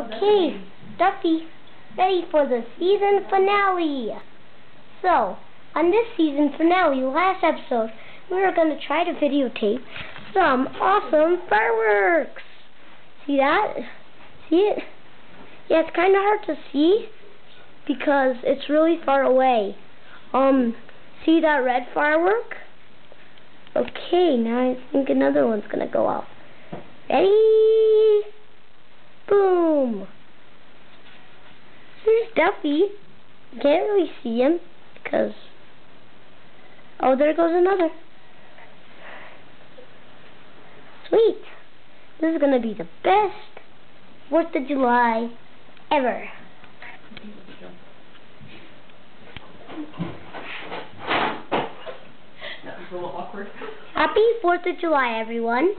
Okay, Duffy, ready for the season finale. So, on this season finale, last episode, we were going to try to videotape some awesome fireworks. See that? See it? Yeah, it's kind of hard to see because it's really far away. Um, see that red firework? Okay, now I think another one's going to go off. Ready? Boom! Here's Duffy. Can't really see him because... Oh, there goes another. Sweet! This is going to be the best 4th of July ever. That was a little awkward. Happy 4th of July, everyone.